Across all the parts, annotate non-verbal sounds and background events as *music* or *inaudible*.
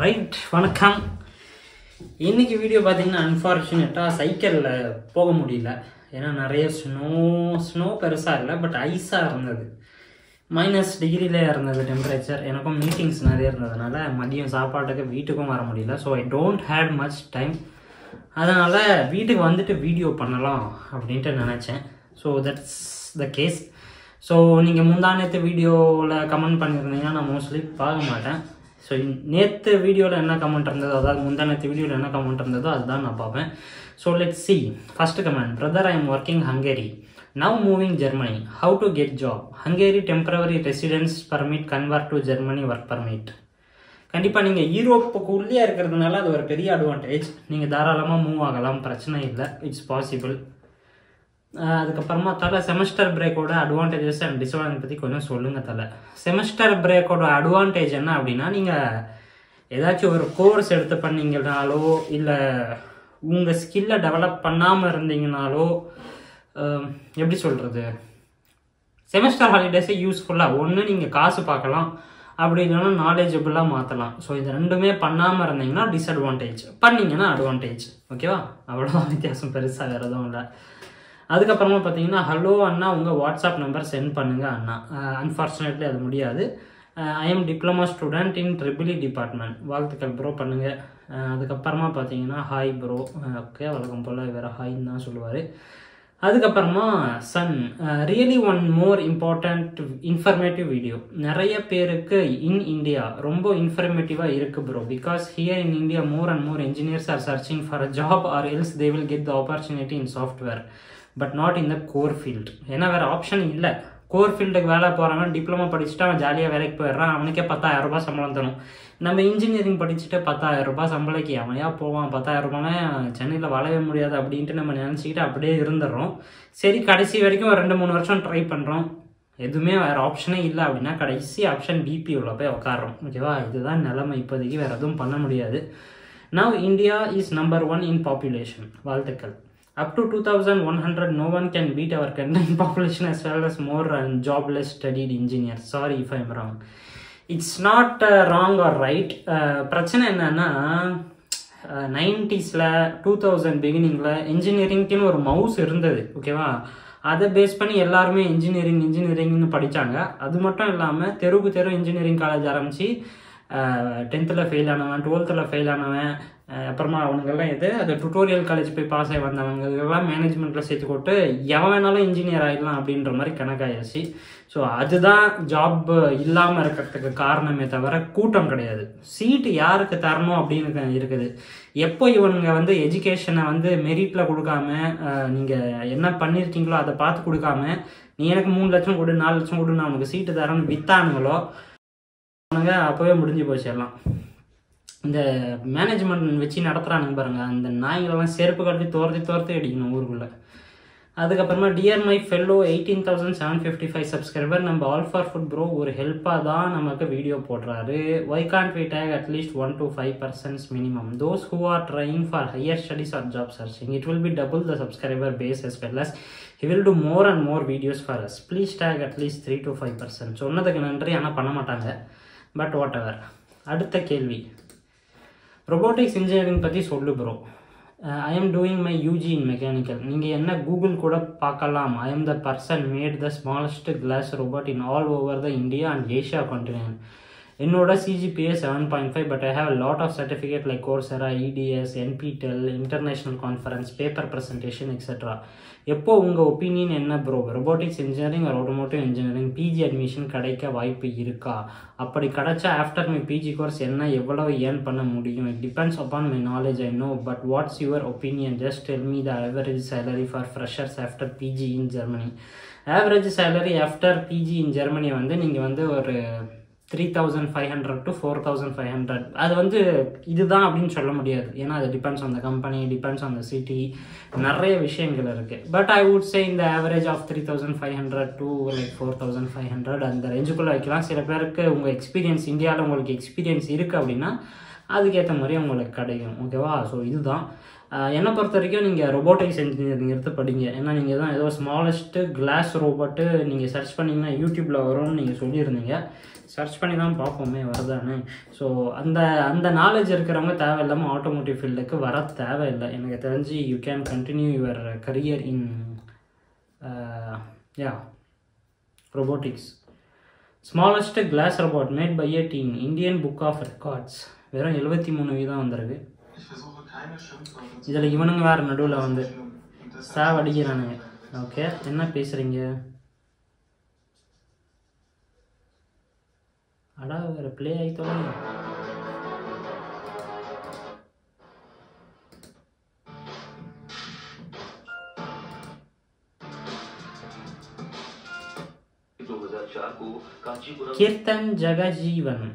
Right வணக்கம். இன்னைக்கு video பார்த்தீங்கன்னா அன்ஃபார்ச்சுனேட்டாக சைக்கிளில் போக முடியல. ஏன்னா நிறைய ஸ்னோ ஸ்னோ பெருசாக இல்லை பட் ஐஸாக இருந்தது. மைனஸ் டிகிரியில் இருந்தது டெம்பரேச்சர் எனக்கும் மீட்டிங்ஸ் நிறைய இருந்ததுனால மதியம் சாப்பாட்டுக்கு வீட்டுக்கும் வர முடியல. So I don't had much time அதனால் வீட்டுக்கு வந்துட்டு வீடியோ பண்ணலாம் அப்படின்ட்டு நினச்சேன். So that's the case so நீங்கள் முந்தானத்து வீடியோவில் கமெண்ட் பண்ணியிருந்தீங்கன்னா நான் மோஸ்ட்லி பார்க்க மாட்டேன். ஸோ நேற்று வீடியோவில் என்ன கமெண்ட் இருந்ததோ அதாவது முந்தானத்து வீடியோவில் என்ன கமெண்ட் இருந்ததோ அதுதான் நான் பார்ப்பேன். So let see first comment brother I am working Hungary now moving Germany how to get job Hungary temporary residence permit convert to Germany work permit கண்டிப்பாக நீங்கள் யூரோப்புக்குள்ளேயே இருக்கிறதுனால அது ஒரு பெரிய அட்வான்டேஜ் நீங்கள் தாராளமாக மூவ் ஆகலாம். பிரச்சனை இல்லை. இட்ஸ் பாசிபிள் அதுக்கப்புறமா தலை செமஸ்டர் பிரேக்கோட அட்வான்டேஜஸ் அண்ட் டிஸ்அட்வான்டேஜ் பற்றி கொஞ்சம் சொல்லுங்கள் தலை. செமஸ்டர் பிரேக்கோட அட்வான்டேஜ் என்ன அப்படின்னா நீங்கள் ஏதாச்சும் ஒரு கோர்ஸ் எடுத்து பண்ணீங்கனாலோ இல்லை உங்கள் ஸ்கில்லை டெவலப் பண்ணாமல் இருந்தீங்கனாலோ எப்படி சொல்கிறது செமஸ்டர் ஹாலிடேஸே யூஸ்ஃபுல்லாக ஒன்று நீங்கள் காசு பார்க்கலாம் அப்படி இல்லைன்னா நாலேஜபிளாக மாற்றலாம் ஸோ இது ரெண்டுமே பண்ணாமல் இருந்தீங்கன்னா டிஸ்அட்வான்டேஜ் பண்ணீங்கன்னா அட்வான்டேஜ் ஓகேவா அவ்வளோதான் வித்தியாசம் பெருசாக வேறு எதுவும் இல்லை. அதுக்கப்புறமா பார்த்தீங்கன்னா ஹலோ அண்ணா உங்கள் வாட்ஸ்அப் நம்பர் சென்ட் பண்ணுங்கள் அண்ணா. அன்ஃபார்ச்சுனேட்லி அது முடியாது. I am diploma student in triple E department வாழ்த்துக்கள் ப்ரோ பண்ணுங்கள் அதுக்கப்புறமா பார்த்தீங்கன்னா ஹாய் ப்ரோ ஓகே வழக்கம் போல் வேறு ஹாய்ன்னு தான் சொல்லுவார். அதுக்கப்புறமா son really one more important informative video நிறைய பேருக்கு இன் இந்தியா ரொம்ப இன்ஃபர்மேட்டிவாக இருக்குது bro because here in India more and more engineers are searching for a job or else they will get the opportunity in software but not in the core field ஏன்னா வேறு option இல்லை. Core ஃபீல்டுக்கு வேலை போகிறவன் diploma படிச்சுட்டு அவன் ஜாலியாக வேலைக்கு போயிடுறான். அவனுக்கே பத்தாயிரம் ரூபாய் சம்பளம் தரும். நம்ம இன்ஜினியரிங் படிச்சுட்டு பத்தாயிரம் ரூபாய் சம்பளைக்கு அவனையா போவான்? பத்தாயிரம் ரூபாய் சென்னையில் வாழவே முடியாது அப்படின்ட்டு நம்ம நினச்சிக்கிட்டு அப்படியே இருந்துடுறோம். சரி கடைசி வரைக்கும் ஒரு ரெண்டு மூணு வருஷம் ட்ரை பண்ணுறோம் எதுவுமே வேறு ஆப்ஷனே இல்லை அப்படின்னா கடைசி ஆப்ஷன் பிபி உள்ள போய் உட்காரோம் ஓகேவா? இதுதான் நிலைமை. இப்போதைக்கு வேறு எதுவும் பண்ண முடியாது. Now India is number one in population வாழ்த்துக்கள். Up to 2100 no one can beat our current *laughs* population as well as more as jobless studied engineers. Sorry if i'm wrong. It's not uh, wrong wrong or right பிரச்சனை என்னன்னா நைன்டிஸில் two thousand பிகினிங்கில் இன்ஜினியரிங்க்குன்னு ஒரு mouse இருந்தது ஓகேவா அதை base பண்ணி எல்லாருமே engineering இன்ஜினியரிங்னு படித்தாங்க அது மட்டும் இல்லாமல் தெருவுக்கு தெரு இன்ஜினியரிங் காலேஜ் ஆரம்பித்து டென்த்தில் ஃபெயில் ஆனவன் டுவெல்த்தில் ஃபெயில் ஆனவன் அப்புறமா அவனுங்கெல்லாம் எது அது டுட்டோரியல் காலேஜ் போய் பாஸ் ஆகி வந்தவங்க இதெல்லாம் மேனேஜ்மெண்ட்டில் சேர்த்து போட்டு எவன் வேணாலும் இன்ஜினியர் ஆகிடலாம் அப்படின்ற மாதிரி கணக்காயிருச்சு ஸோ அதுதான் ஜாப் இல்லாமல் இருக்கிறதுக்கு காரணமே தவிர கூட்டம் கிடையாது. சீட்டு யாருக்கு தரணும் அப்படின்னு இருக்குது. எப்போ இவனுங்க வந்து எஜுகேஷனை வந்து மெரிட்டில் கொடுக்காம நீங்கள் என்ன பண்ணியிருக்கீங்களோ அதை பார்த்து கொடுக்காம நீ எனக்கு மூணு லட்சம் கொடு நாலு லட்சம் கொடு நான் உனக்கு சீட்டு தரேன்னு வித்தானுங்களோ அவனுங்க அப்போவே முடிஞ்சு போச்சு எல்லாம். இந்த மேனேஜ்மெண்ட் வச்சு நடத்துகிறானுங்க பாருங்க. அந்த நாய்களெல்லாம் செருப்பு கட்டி தோர்த்தி தோர்த்தி அடிக்கணும் ஊருக்குள்ளே. அதுக்கப்புறமா dear my fellow eighteen thousand seven fifty five subscriber நம்ம ஆல் ஃபார் ஃபுட் ப்ரோ ஒரு ஹெல்ப்பாக தான் நமக்கு வீடியோ போடுறாரு. Why can't we take at least one to five percents minimum those who are trying for higher studies or job searching it will be double the subscriber base as well as he will do more and more videos for us please take at least three to five percent சொன்னதுக்கு நன்றி ஆனால் பண்ண மாட்டாங்க. But what ever அடுத்த கேள்வி. Robotics engineering பற்றி சொல்லு bro I am doing my UG in mechanical நீங்கள் என்ன கூகுள் கூட பார்க்கலாம். I am the person made the smallest class robot in all over the India and Asia continent என்னோட CGPA seven point five but I have lot of certificate like Coursera EDS NPTEL international conference paper presentation etcetera எப்போ உங்கள் opinion என்ன bro robotics engineering ஒரு automotive engineering PG admission கிடைக்க வாய்ப்பு இருக்கா? அப்படி கிடைச்சா ஆஃப்டர் மை பிஜி கோர்ஸ் என்ன எவ்வளவு ஏர்ன் பண்ண முடியும்? It depends upon my knowledge I know but what's your opinion just tell me the average salary for freshers after PG in Germany average salary after PG in Germany வந்து நீங்கள் வந்து ஒரு three thousand five hundred to four thousand five hundred அது வந்து இதுதான் அப்படின்னு சொல்ல முடியாது. ஏன்னா அது depends on the company depends on the city நிறைய விஷயங்கள் இருக்குது பட் ஐ வுட் சே இந்த average of three thousand five hundred to like four thousand five hundred அந்த ரேஞ்சுக்குள்ளே வைக்கலாம். சில பேருக்கு உங்கள் எக்ஸ்பீரியன்ஸ் இந்தியாவில் உங்களுக்கு எக்ஸ்பீரியன்ஸ் இருக்குது அப்படின்னா அதுக்கேற்ற மாதிரி உங்களுக்கு கிடைக்கும். ஓகேவா ஸோ இதுதான். என்னை பொறுத்த வரைக்கும் நீங்கள் ரொபோட்டிக்ஸ் இன்ஜினியரிங் எடுத்து படிங்க. ஏன்னா நீங்கள் தான் ஏதோ ஸ்மாலஸ்ட்டு கிளாஸ் ரோபோட்டு நீங்கள் சர்ச் பண்ணிங்கன்னா யூடியூப்பில் வரும்னு நீங்கள் சொல்லியிருந்தீங்க. சர்ச் பண்ணி தான் பார்ப்போமே வரதானே? ஸோ அந்த அந்த நாலேஜ் இருக்கிறவங்க தேவையில்லாமல் ஆட்டோமோட்டிவ் ஃபீல்டுக்கு வர தேவையில்லை. எனக்கு தெரிஞ்சு you can continue your career in yeah robotics smallest class robot made by a team Indian book of records வெறும் எழுபத்தி மூணு வீதம் வந்திருக்கு. Ich versuche keine Schimpfwörter zu இதில் இவனுங்க வேறு நடுவில் வந்து und deshalb சாவடிக்கிறானுங்க ஓகே என்ன பேசுகிறீங்க அடா வேறு ப்ளே ஆகித்தோம் दो हजार चार को कांचीपुरम கீர்த்தன் ஜெகஜீவன்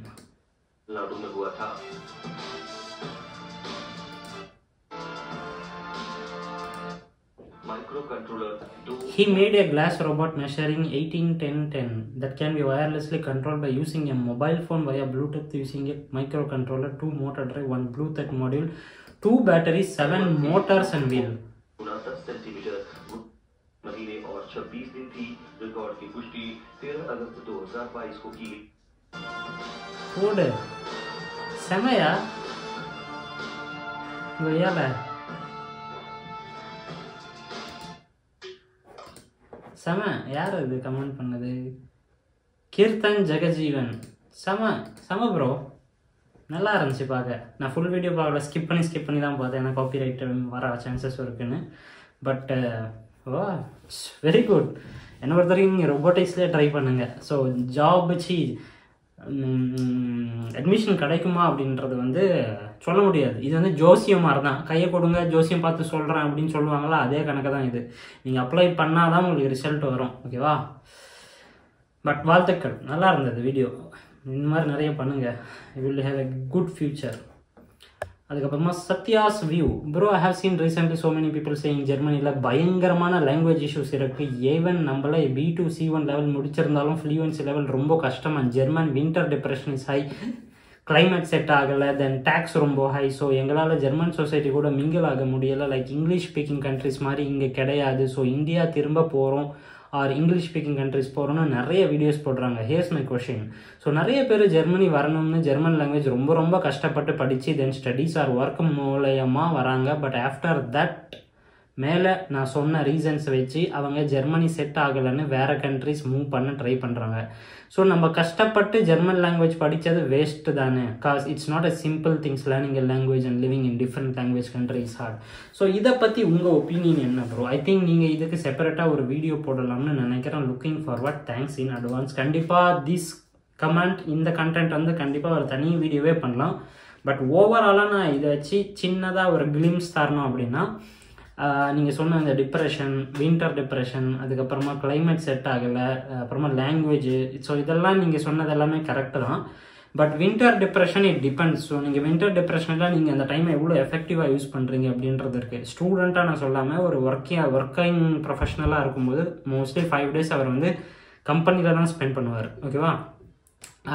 नाडु में हुआ था microcontroller? He made a glass robot measuring 181010 that can be wirelessly controlled by using a mobile phone via Bluetooth using a microcontroller, two motor drive, one Bluetooth module, two batteries, seven motors and wheel. महीने और 26 दिन थी record की पुष्टि 13 अगस्त 2022 को की food समय यार செம யார் அது கமெண்ட் பண்ணது? கீர்த்தன் ஜெகஜீவன். செம செம ப்ரோ நல்லா இருந்துச்சு பார்க்க. நான் ஃபுல் வீடியோ பார்க்கல. ஸ்கிப் பண்ணி ஸ்கிப் பண்ணி தான் பார்த்தேன். ஏன்னா காப்பி ரைட் வர சான்சஸ் இருக்குன்னு. But uh, oh very good என்னை பொறுத்த வரைக்கும் நீங்கள் ரொபோட்டிக்ஸ்லேயே ட்ரை பண்ணுங்கள் ஸோ ஜாப் சி அட்மிஷன் கிடைக்குமா அப்படின்றது வந்து சொல்ல முடியாது. இது வந்து ஜோசியம் மாதிரி தான் கையை கொடுங்க ஜோசியம் பார்த்து சொல்கிறேன் அப்படின்னு சொல்லுவாங்களா? அதே கணக்கு தான் இது. நீங்கள் அப்ளை பண்ணால் தான் உங்களுக்கு ரிசல்ட் வரும். ஓகேவா பட் வாழ்த்துக்கள். நல்லா இருந்தது வீடியோ இந்த மாதிரி நிறைய பண்ணுங்கள் will have a good future அதுக்கப்புறமா Sathya's view bro I have seen recently so many people saying ஜெர்மனியில் பயங்கரமான லாங்குவேஜ் இஷ்யூஸ் இருக்குது ஏவன் நம்மள B two C one level முடிச்சிருந்தாலும் fluency level ரொம்ப கஷ்டமாக German winter depression is high climate set ஆகலை then tax ரொம்ப high so எங்களால் German society கூட மிங்கிள் ஆக முடியலை. லைக் இங்கிலீஷ் ஸ்பீக்கிங் கண்ட்ரிஸ் மாதிரி இங்கே கிடையாது. ஸோ இந்தியா திரும்ப போகிறோம் ஆர் இங்கிலீஷ் ஸ்பீக்கிங் கண்ட்ரிஸ் போகிறோன்னு நிறைய வீடியோஸ் போடுறாங்க. ஹேஸ் மை கொஷின் ஸோ நிறைய பேர் ஜெர்மனி வரணும்னு ஜெர்மன் லாங்குவேஜ் ரொம்ப ரொம்ப கஷ்டப்பட்டு படித்து தென் ஸ்டடீஸ் ஆர் ஒர்க் மூலயமா வராங்க. பட் ஆஃப்டர் தட் மேலே நான் சொன்ன ரீசன்ஸ் வச்சு அவங்க ஜெர்மனி செட் ஆகலைன்னு வேறு கண்ட்ரிஸ் மூவ் பண்ண ட்ரை பண்ணுறாங்க ஸோ நம்ம கஷ்டப்பட்டு ஜெர்மன் லாங்குவேஜ் படித்தது வேஸ்ட்டு தானே. Cause it's not a simple things learning a language and living in different language countries hard so இதை பற்றி உங்கள் ஒப்பீனியன் என்ன ப்ரோ ஐ திங்க் நீங்கள் இதுக்கு செப்பரேட்டாக ஒரு வீடியோ போடலாம்னு நினைக்கிறேன். Looking forward thanks in advance கண்டிப்பாக திஸ் கமெண்ட் இந்த கண்டென்ட் வந்து கண்டிப்பாக ஒரு தனி வீடியோவே பண்ணலாம். பட் ஓவராலாக நான் இதை வச்சு சின்னதாக ஒரு கிளிம்ஸ் தரணும் அப்படின்னா நீங்கள் சொன்ன அந்த டிப்ரெஷன் வின்டர் டிப்ரெஷன் அதுக்கப்புறமா கிளைமேட் செட் ஆகலை அப்புறமா லாங்குவேஜ் ஸோ இதெல்லாம் நீங்கள் சொன்னது எல்லாமே கரெக்டு தான். But winter depression it depends so நீங்கள் வின்டர் டிப்ரெஷனில் நீங்கள் அந்த டைமை எவ்வளோ எஃபெக்டிவாக யூஸ் பண்ணுறீங்க அப்படின்றது இருக்குது ஸ்டூடெண்ட்டாக நான் சொல்லாமல் ஒரு ஒர்க்கிங் ஒர்க்கிங் ப்ரொஃபஷனலாக இருக்கும்போது மோஸ்ட்லி ஃபைவ் டேஸ் அவர் வந்து கம்பெனியில் தான் ஸ்பெண்ட் பண்ணுவார். ஓகேவா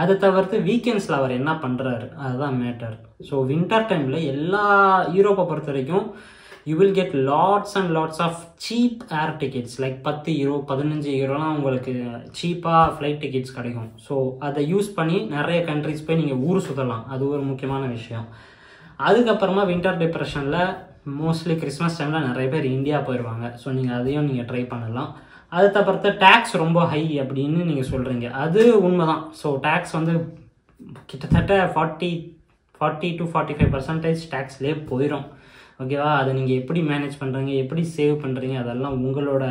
அதை தவிர்த்து வீக்கெண்ட்ஸில் அவர் என்ன பண்ணுறாரு அதுதான் மேட்டர் ஸோ வின்டர் டைமில் எல்லா யூரோப்பை பொறுத்த வரைக்கும் you will get lots and lots of cheap air tickets like பத்து யூரோ பதினஞ்சு யூரோலாம் உங்களுக்கு சீப்பாக ஃப்ளைட் டிக்கெட்ஸ் கிடைக்கும். ஸோ அதை யூஸ் பண்ணி நிறைய கண்ட்ரிஸ் போய் நீங்கள் ஊர் சுற்றலாம் அது ஒரு முக்கியமான விஷயம். அதுக்கப்புறமா வின்டர் டிப்ரெஷனில் மோஸ்ட்லி கிறிஸ்மஸ் டைமில் நிறைய பேர் இந்தியா போயிடுவாங்க ஸோ நீங்கள் அதையும் நீங்கள் ட்ரை பண்ணலாம். அதை தவிர்த்து டேக்ஸ் ரொம்ப ஹை அப்படின்னு நீங்கள் சொல்கிறீங்க அது உண்மைதான். ஸோ டேக்ஸ் வந்து கிட்டத்தட்ட forty forty to forty five percentage டேக்ஸ்லேயே போயிடும் ஓகேவா? அதை நீங்கள் எப்படி மேனேஜ் பண்ணுறீங்க எப்படி சேவ் பண்ணுறீங்க அதெல்லாம் உங்களோட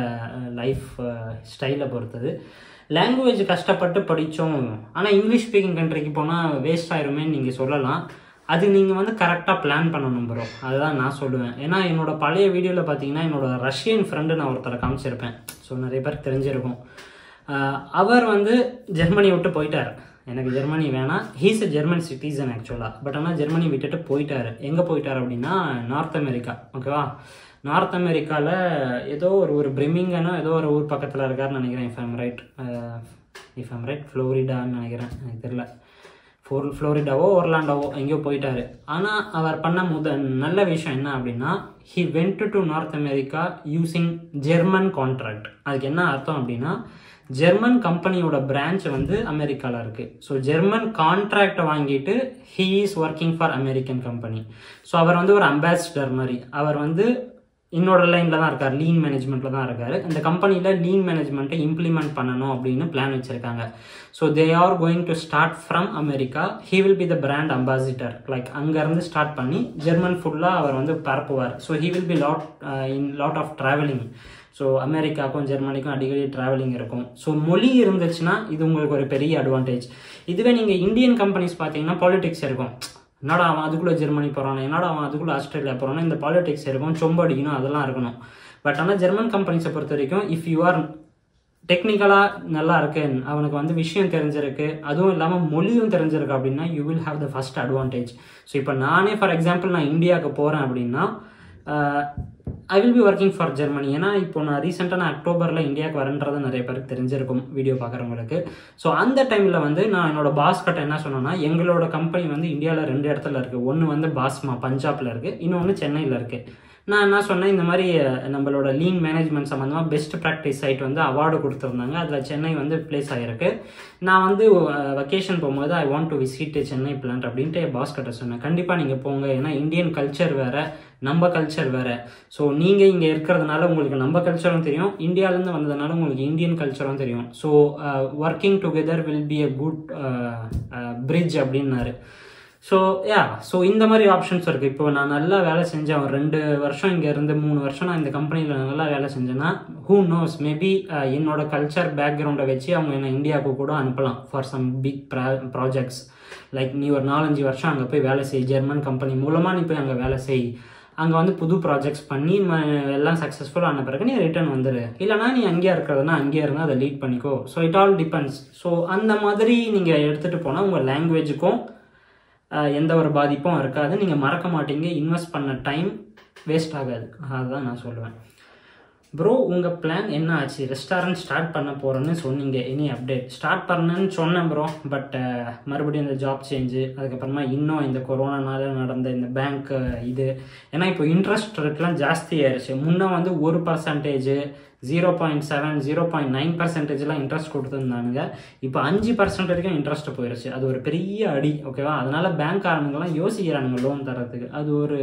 லைஃப் ஸ்டைலை பொறுத்தது. லாங்குவேஜ் கஷ்டப்பட்டு படித்தோம் ஆனால் இங்கிலீஷ் ஸ்பீக்கிங் கண்ட்ரிக்கு போனால் வேஸ்ட் ஆயிருமே நீங்கள் சொல்லலாம். அது நீங்கள் வந்து கரெக்டாக பிளான் பண்ணணும் ப்ரோ அதுதான் நான் சொல்லுவேன். ஏன்னா என்னோட பழைய வீடியோவில் பார்த்தீங்கன்னா என்னோடய ரஷ்யன் ஃப்ரெண்டு நான் ஒருத்தரை காமிச்சிருப்பேன். ஸோ நிறைய பேர் தெரிஞ்சிருக்கும். அவர் வந்து ஜெர்மனி விட்டு போயிட்டார். எனக்கு ஜெர்மனி வேணாம். ஹீஸ் அ ஜெர்மன் சிட்டிசன் ஆக்சுவலாக பட் ஆனால் ஜெர்மனி விட்டுட்டு போயிட்டாரு. எங்கே போயிட்டார் அப்படின்னா நார்த் அமெரிக்கா ஓகேவா நார்த் அமெரிக்காவில் ஏதோ ஒரு ஒரு பிரிமிங்கனோ ஏதோ ஒரு ஊர் பக்கத்தில் இருக்காருன்னு நினைக்கிறேன் if I'm right if I'm right ஃப்ளோரிடான்னு நினைக்கிறேன். எனக்கு தெரில ஃபோர் ஃப்ளோரிடாவோ ஒர்லாண்டாவோ எங்கேயோ போயிட்டாரு. ஆனால் அவர் பண்ண முத நல்ல விஷயம் என்ன அப்படின்னா he went to North America using German contract அதுக்கு என்ன அர்த்தம் அப்படின்னா ஜெர்மன் கம்பெனியோட பிரான்ச் வந்து அமெரிக்காவில் இருக்குது ஸோ ஜெர்மன் கான்ட்ராக்டை வாங்கிட்டு he is working for American company so அவர் வந்து ஒரு அம்பாசிடர் மாதிரி. அவர் வந்து என்னோட லைனில் தான் இருக்கார். லீன் மேனேஜ்மெண்ட்டில் தான் இருக்கார். இந்த கம்பெனியில் லீன் மேனேஜ்மெண்ட்டை இம்ப்ளிமெண்ட் பண்ணணும் அப்படின்னு பிளான் வச்சுருக்காங்க. So they are going to start from America he will be the brand ambassador like அங்கேருந்து ஸ்டார்ட் பண்ணி ஜெர்மன் ஃபுல்லாக அவர் வந்து பரப்புவார். So he will be lot in lot of travelling so அமெரிக்காவுக்கும் ஜெர்மனிக்கும் அடிக்கடி ட்ராவலிங் இருக்கும். ஸோ மொழி இருந்துச்சுன்னா இது உங்களுக்கு ஒரு பெரிய அட்வான்டேஜ் இதுவே நீங்கள் இந்தியன் கம்பெனிஸ் பார்த்தீங்கன்னா பாலிடிக்ஸ் இருக்கும். என்னடா அவன் அதுக்குள்ளே ஜெர்மனி போகிறானே என்னடா அவன் அதுக்குள்ளே ஆஸ்திரேலியா போகிறானே இந்த பாலிடிக்ஸ் இருக்கும் சொம்பு அடிக்கணும் அதெல்லாம் இருக்கணும். பட் ஆனால் ஜெர்மன் கம்பெனிஸை பொறுத்த வரைக்கும் இஃப் யூ ஆர் டெக்னிக்கலாக நல்லா இருக்கு அவனுக்கு வந்து விஷயம் தெரிஞ்சிருக்கு அதுவும் இல்லாமல் மொழியும் தெரிஞ்சிருக்கு அப்படின்னா you will have the first advantage so இப்போ நானே ஃபார் எக்ஸாம்பிள் நான் இந்தியாவுக்கு போகிறேன் அப்படின்னா I will be working for Germany ஏன்னா இப்போ நான் ரீசெண்டாக நான் அக்டோபரில் இந்தியாவுக்கு வரேன்றது நிறைய பேருக்கு தெரிஞ்சிருக்கும் வீடியோ பார்க்குறவங்களுக்கு. ஸோ அந்த டைமில் வந்து நான் என்னோட பாஸ் கிட்ட என்ன சொன்னேன்னா எங்களோட கம்பெனி வந்து இந்தியாவில் ரெண்டு இடத்துல இருக்குது ஒன்று வந்து பாஸ்மா பஞ்சாபில் இருக்குது இன்னொன்று சென்னையில் இருக்குது நான் என்ன சொன்னேன் இந்த மாதிரி நம்மளோட லீன் மேனேஜ்மெண்ட் சம்மந்தமாக பெஸ்ட் ப்ராக்டிஸ் சைட் வந்து அவார்டு கொடுத்துருந்தாங்க. அதில் சென்னை வந்து ப்ளேஸ் ஆகிருக்கு நான் வந்து வெக்கேஷன் போகும்போது I want to visit Chennai plant அப்படின்ட்டு பாஸ் கிட்ட சொன்னேன். கண்டிப்பாக நீங்கள் போங்க. ஏன்னா இந்தியன் கல்ச்சர் வேறு. நம்ம கல்ச்சர் வேறு. ஸோ நீங்கள் இங்கே இருக்கிறதுனால உங்களுக்கு நம்ம கல்ச்சரும் தெரியும். இந்தியாவிலேருந்து வந்ததுனால உங்களுக்கு இந்தியன் கல்ச்சரும் தெரியும். So working together will be a good bridge அப்படின்னாரு. ஸோ யா ஸோ இந்த மாதிரி ஆப்ஷன்ஸ் இருக்குது இப்போ நான் நல்லா வேலை செஞ்சேன். ஒரு ரெண்டு வருஷம் இங்கே இருந்து மூணு வருஷம் நான் இந்த கம்பெனியில் நல்லா வேலை செஞ்சேன்னா ஹூ நோஸ் மேபி என்னோட கல்ச்சர் பேக்ரவுண்டை வச்சு அவங்க என்னை இந்தியாவுக்கு கூட அனுப்பலாம் for some big pro projects like நீ ஒரு நாலஞ்சு வருஷம் அங்கே போய் வேலை செய். ஜெர்மன் கம்பெனி மூலமாக நீ போய் அங்கே வேலை செய். அங்கே வந்து புது ப்ராஜெக்ட்ஸ் பண்ணி எல்லாம் சக்ஸஸ்ஃபுல் ஆன பிறகு நீ ரிட்டர்ன் வந்துடு இல்லைனா நீ அங்கேயே இருக்கிறதுனா அங்கேயே இருந்தால் அதை லீட் பண்ணிக்கோ. So it all depends so அந்த மாதிரி நீங்கள் எடுத்துகிட்டு போனால் உங்கள் லாங்குவேஜுக்கும் எந்த ஒரு பாதிப்பும் இருக்காது. நீங்கள் மறக்க மாட்டீங்க. இன்வெஸ்ட் பண்ண டைம் வேஸ்ட் ஆகாது. அதுதான் நான் சொல்லுவேன். ப்ரோ உங்கள் பிளான் என்ன ஆச்சு? ரெஸ்டாரண்ட் ஸ்டார்ட் பண்ண போகிறேன்னு சொன்னீங்க. இனி அப்டேட் ஸ்டார்ட் பண்ணேன்னு சொன்னேன் ப்ரோ பட் uh, மறுபடியும் இந்த ஜாப் சேஞ்சு அதுக்கப்புறமா இன்னும் இந்த கொரோனானால நடந்த இந்த பேங்க் இது. ஏன்னா இப்போ இன்ட்ரெஸ்ட் ரேட்லாம் ஜாஸ்தி ஆயிடுச்சு முன்னே வந்து ஒரு percentage zero point seven zero point nine பர்சன்டேஜ்லாம் interest கொடுத்துருந்தானுங்க. இப்போ அஞ்சு பர்சன்ட் வரைக்கும் இன்ட்ரெஸ்ட் போயிடுச்சு அது ஒரு பெரிய அடி ஓகேவா அதனால பேங்க் ஆரம்பங்கள்லாம் யோசிக்கிறானுங்க லோன் தரத்துக்கு அது ஒரு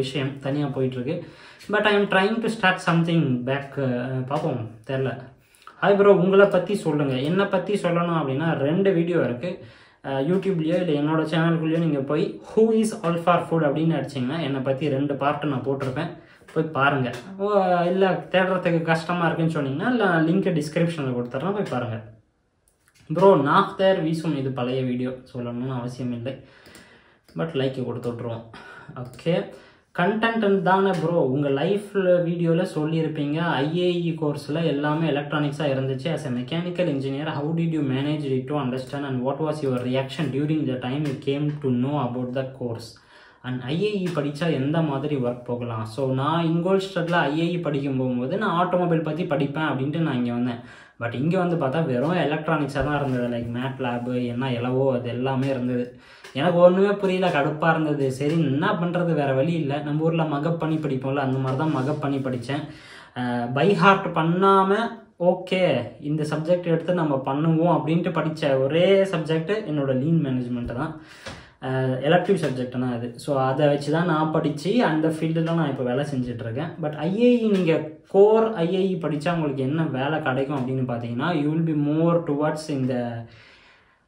விஷயம் தனியாக போயிட்டுருக்கு. But I am trying to start something back பார்ப்போம். தெரில. அது ப்ரோ உங்களை பற்றி சொல்லுங்கள் என்னை பற்றி சொல்லணும் அப்படின்னா ரெண்டு வீடியோ இருக்குது யூடியூப்லேயோ இல்லை என்னோடய சேனலுக்குள்ளேயோ நீங்கள் போய் who is all for food அப்படின்னு அடிச்சிங்கன்னா என்னை பற்றி ரெண்டு பார்ட்டு நான் போட்டிருப்பேன். போய் பாருங்கள் ஓ இல்லை தேடுறதுக்கு கஷ்டமாக இருக்குன்னு சொன்னீங்கன்னா இல்லை லிங்க்கை டிஸ்கிரிப்ஷனில் கொடுத்துட்றேன் போய் பாருங்கள் ப்ரோ நாக் தேர் வீசும் இது பழைய வீடியோ சொல்லணும்னு அவசியம் இல்லை. பட் லைக்கை கொடுத்து விட்ருவோம் ஓகே கண்டென்ட் தானே ப்ரோ உங்கள் லைஃப்பில் வீடியோவில் சொல்லியிருப்பீங்க. ஐஏஇ கோர்ஸில் எல்லாமே எலக்ட்ரானிக்ஸாக இருந்துச்சு. As a mechanical engineer how did you manage it to understand and what was your reaction during the time you came to know about the course and IAE படித்தா எந்த மாதிரி ஒர்க் போகலாம்? ஸோ நான் இங்கோல்ஸ்டரில் IAE படிக்கும் போகும்போது நான் automobile பற்றி படிப்பேன் அப்படின்ட்டு நான் இங்கே வந்தேன். பட் இங்கே வந்து பார்த்தா வெறும் எலக்ட்ரானிக்ஸாக தான் இருந்தது. லைக் மேட் லேபு என்ன எலவோ அது எல்லாமே இருந்தது. எனக்கு ஒன்றுமே புரியல கடுப்பாக இருந்தது. சரி என்ன பண்ணுறது வேறு வழி இல்லை. நம்ம ஊரில் மகப் பண்ணி படிப்போம்ல அந்த மாதிரி தான் மகப் பண்ணி படித்தேன் பை ஹார்ட் பண்ணாமல் ஓகே இந்த சப்ஜெக்ட் எடுத்து நம்ம பண்ணுவோம் அப்படின்ட்டு படித்த ஒரே சப்ஜெக்ட் என்னோட லீன் மேனேஜ்மெண்ட்டு தான். எலக்ட்ரிவ் சப்ஜெக்ட்னா அது. ஸோ அதை வச்சு தான் நான் படித்து அந்த ஃபீல்டில் நான் இப்போ வேலை செஞ்சிட்ருக்கேன். பட் ஐஏஇ நீங்கள் கோர் ஐஏஇ படித்தா உங்களுக்கு என்ன வேலை கிடைக்கும் அப்படின்னு பார்த்தீங்கன்னா you will be more towards இந்த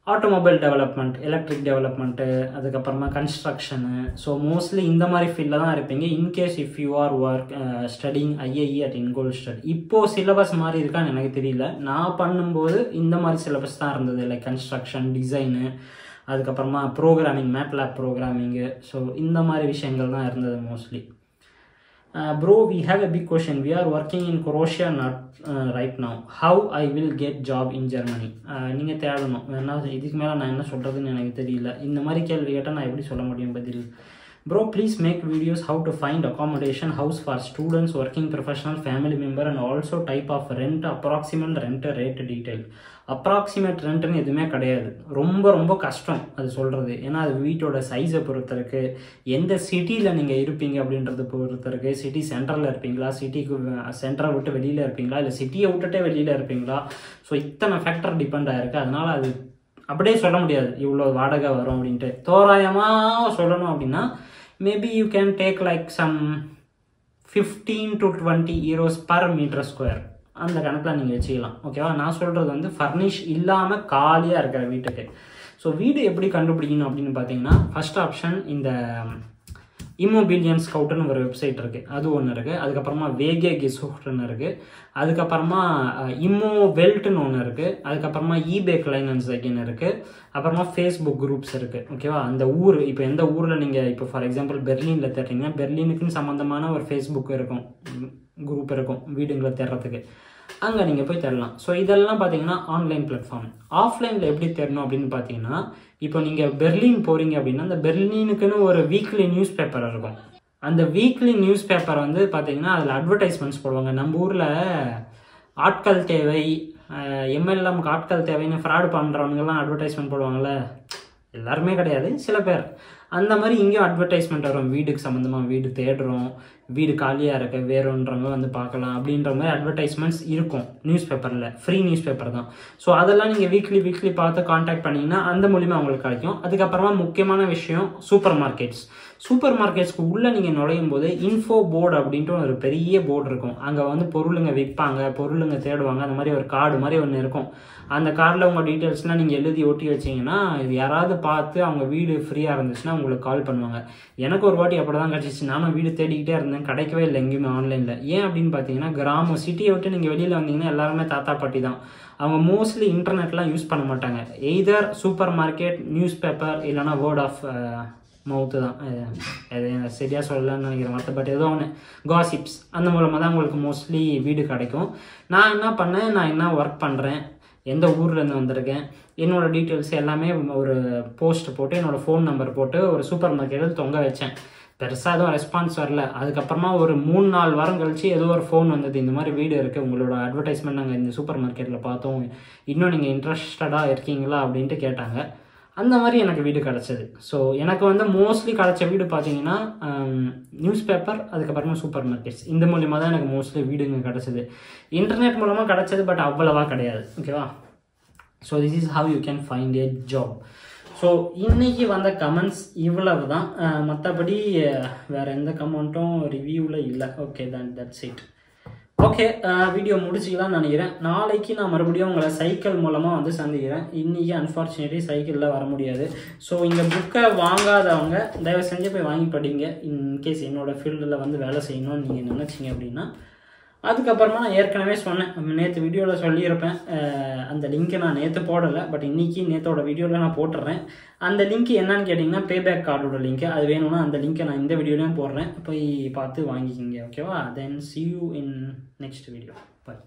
ஆட்டோமொபைல் டெவலப்மெண்ட் எலக்ட்ரிக் டெவலப்மெண்ட்டு அதுக்கப்புறமா கன்ஸ்ட்ரக்ஷனு ஸோ மோஸ்ட்லி இந்த மாதிரி ஃபீல்டில் தான் இருப்பீங்க. In case if you are work studying IAE at இன்கோல் study இப்போது சிலபஸ் மாதிரி இருக்கான்னு எனக்கு தெரியல. நான் பண்ணும்போது இந்த மாதிரி சிலபஸ் தான் இருந்தது. லைக் கன்ஸ்ட்ரக்ஷன் டிசைனு அதுக்கப்புறமா ப்ரோக்ராமிங் மேட்லேப் ப்ரோக்ராமிங்கு ஸோ இந்த மாதிரி விஷயங்கள் தான் இருந்தது mostly bro we have a big question we are working in Croatia not right now how I will get job in Germany நீங்கள் தேடணும். வேணா இதுக்கு மேலே நான் என்ன சொல்கிறதுன்னு எனக்கு தெரியல. இந்த மாதிரி கேள்வி கேட்டால் நான் எப்படி சொல்ல முடியும் பதில்? Bro please make videos how to find accommodation house for students working professional family member and also type of rent approximate rent rate detail approximate ரெண்ட்னு எதுவுமே கிடையாது. ரொம்ப ரொம்ப கஷ்டம் அது சொல்கிறது ஏன்னா அது வீட்டோட சைஸை பொறுத்தருக்கு. எந்த சிட்டியில் நீங்கள் இருப்பீங்க அப்படின்றத பொறுத்தருக்கு. சிட்டி சென்டரில் இருப்பீங்களா? சிட்டிக்கு சென்டரை விட்டு வெளியில் இருப்பீங்களா? இல்லை சிட்டியை விட்டுட்டே வெளியில் இருப்பீங்களா? ஸோ இத்தனை ஃபேக்டர் டிபெண்ட் ஆகிருக்கு அதனால் அது அப்படியே சொல்ல முடியாது. இவ்வளோ வாடகை வரும் அப்படின்ட்டு. தோராயமாக சொல்லணும் அப்படின்னா maybe you can take like some fifteen to twenty euros per meter square அந்த கணக்கில் நீங்கள் வச்சுக்கலாம். ஓகேவா நான் சொல்கிறது வந்து ஃபர்னிஷ் இல்லாமல் காலியாக இருக்கிற வீட்டுக்கு. ஸோ வீடு எப்படி கண்டுபிடிக்கணும் அப்படின்னு பார்த்தீங்கன்னா ஃபஸ்ட் ஆப்ஷன் இந்த இமோபிலியன் ஸ்கவுட்டுன்னு ஒரு வெப்சைட் இருக்குது அது ஒன்று இருக்குது அதுக்கப்புறமா வேகே கிசோட்னு இருக்குது அதுக்கப்புறமா இம்மோ வெல்ட்னு ஒன்று இருக்குது அதுக்கப்புறமா இபே கிளைனன்ஸ் அகின்னு இருக்குது அப்புறமா ஃபேஸ்புக் குரூப்ஸ் இருக்குது ஓகேவா அந்த ஊர் இப்போ எந்த ஊரில் நீங்கள் இப்போ ஃபார் எக்ஸாம்பிள் பெர்லினில் தேடுறீங்கன்னா பெர்லினுக்குன்னு சம்மந்தமான ஒரு ஃபேஸ்புக் இருக்கும். குரூப் இருக்கும். வீடுங்களை தேடுறதுக்கு. அங்கே நீங்கள் போய் தேடலாம். ஸோ இதெல்லாம் பார்த்தீங்கன்னா ஆன்லைன் பிளாட்ஃபார்ம் ஆஃப்லைனில் எப்படி தேடணும் அப்படின்னு பார்த்தீங்கன்னா இப்போ நீங்கள் பெர்லின் போகிறீங்க அப்படின்னா அந்த பெர்லினுக்குன்னு ஒரு வீக்லி நியூஸ் பேப்பர் இருக்கும். அந்த வீக்லி நியூஸ் பேப்பர் வந்து பார்த்தீங்கன்னா அதில் அட்வர்டைஸ்மெண்ட்ஸ் போடுவாங்க. நம்ம ஊரில் ஆட்கள் தேவை எம்எல்எம்க்கு ஆட்கள் தேவைன்னு ஃப்ராடு பண்ணுறவங்கலாம் அட்வர்டைஸ்மெண்ட் போடுவாங்கள்ல எல்லாருமே கிடையாது சில பேர். அந்த மாதிரி இங்கேயும் அட்வர்டைஸ்மெண்ட் வரும். வீடுக்கு சம்மந்தமாக வீடு தேடுறோம். வீடு காலியாக இருக்க வேறுன்றவங்க வந்து பார்க்கலாம் அப்படின்ற மாதிரி அட்வர்டைஸ்மெண்ட்ஸ் இருக்கும். நியூஸ் பேப்பரில் ஃப்ரீ நியூஸ் பேப்பர் தான். ஸோ அதெல்லாம் நீங்கள் வீக்லி வீக்லி பார்த்து காண்டாக்ட் பண்ணிங்கன்னா அந்த மூலிமா உங்களுக்கு கிடைக்கும். அதுக்கப்புறமா முக்கியமான விஷயம் சூப்பர் மார்க்கெட்ஸ் சூப்பர் மார்க்கெட்ஸ்க்கு உள்ளே நீங்கள் நுழையும் போது இன்ஃபோ போர்டு அப்படின்ட்டு ஒரு பெரிய போர்டு இருக்கும். அங்கே வந்து பொருளுங்க விற்பாங்க பொருளுங்க தேடுவாங்க அந்த மாதிரி ஒரு கார்டு மாதிரி ஒன்று இருக்கும். அந்த கார்டில் உங்கள் டீட்டெயில்ஸ்லாம் நீங்கள் எழுதி ஒட்டி வச்சிங்கன்னா இது யாராவது பார்த்து அவங்க வீடு ஃப்ரீயாக இருந்துச்சுன்னா உங்களுக்கு கால் பண்ணுவாங்க. எனக்கு ஒரு வாட்டி அப்படி தான் கிடச்சிச்சு நானும் வீடு தேடிக்கிட்டே இருந்தேன். கிடைக்கவே இல்லை எங்கேயுமே ஆன்லைனில் ஏன் அப்படின்னு பார்த்தீங்கன்னா கிராமம் சிட்டியை விட்டு நீங்கள் வெளியில் வந்தீங்கன்னா எல்லாருமே தாத்தா பாட்டி தான். அவங்க மோஸ்ட்லி இன்டர்நெட்லாம் யூஸ் பண்ண மாட்டாங்க. Either super market news paper இல்லைனா வேர்ட் ஆஃப் மவுத்து தான். அது சரியாக சொல்லலாம்னு நினைக்கிறேன் மற்றபடி ஏதோ ஒன்று காசிப்ஸ் அந்த மூலமாக தான் உங்களுக்கு மோஸ்ட்லி வீடு கிடைக்கும். நான் என்ன பண்ணேன் நான் என்ன ஒர்க் பண்ணுறேன் எந்த ஊர்லேருந்து வந்திருக்கேன் என்னோடய டீட்டெயில்ஸ் எல்லாமே ஒரு போஸ்ட் போட்டு என்னோடய ஃபோன் நம்பர் போட்டு ஒரு சூப்பர் மார்க்கெட்டில் தொங்க வச்சேன். பெருசாக எதுவும் ரெஸ்பான்ஸ் வரல. அதுக்கப்புறமா ஒரு மூணு நாலு வாரம் கழிச்சு ஏதோ ஒரு ஃபோன் வந்தது. இந்த மாதிரி வீடு இருக்குது உங்களோட அட்வர்டைஸ்மெண்ட் நாங்கள் இந்த சூப்பர் மார்க்கெட்டில் பார்த்தோம். இன்னும் நீங்கள் இன்ட்ரெஸ்டடாக இருக்கீங்களா அப்படின்ட்டு கேட்டாங்க. அந்த மாதிரி எனக்கு வீடு கிடச்சிது. ஸோ எனக்கு வந்து மோஸ்ட்லி கிடச்ச வீடு பார்த்தீங்கன்னா நியூஸ் um, பேப்பர் அதுக்கப்புறமா சூப்பர் மார்க்கெட்ஸ் இந்த மூலியமாக தான் எனக்கு மோஸ்ட்லி வீடுங்க கிடச்சிது. இன்டர்நெட் மூலமாக கிடச்சது பட் அவ்வளவா கிடையாது. ஓகேவா so this is how you can find a job so இன்றைக்கி வந்த கமெண்ட்ஸ் இவ்வளவு தான் uh, மற்றபடி uh, வேறு எந்த கமெண்ட்டும் ரிவ்யூவில் இல்லை. ஓகே தான் that's it okay video uh, முடிச்சுக்கலாம்னு நினைக்கிறேன். நாளைக்கு நான் மறுபடியும் உங்களை சைக்கிள் மூலமாக வந்து சந்திக்கிறேன். இன்றைக்கி அன்ஃபார்ச்சுனேட்லி சைக்கிளில் வர முடியாது. ஸோ இந்த புக்கை வாங்காதவங்க தயவு செஞ்சு போய் வாங்கி படிங்க இன்கேஸ் என்னோடய ஃபீல்டில் வந்து வேலை செய்யணும்னு நீங்கள் நினச்சிங்க அப்படின்னா அதுக்கப்புறமா நான் ஏற்கனவே சொன்னேன். நேற்று வீடியோவில் சொல்லியிருப்பேன். அந்த லிங்க்கை நான் நேற்று போடலை. பட் இன்றைக்கி நேற்றோட வீடியோவில் நான் போட்டுறேன். அந்த லிங்க் என்னன்னு கேட்டிங்கன்னா பேபேக் கார்டோட லிங்க் அது வேணும்னா அந்த லிங்க்கை நான் இந்த வீடியோலையும் போடுறேன். போய் பார்த்து வாங்கிக்கிங்க ஓகேவா then see you in next video bye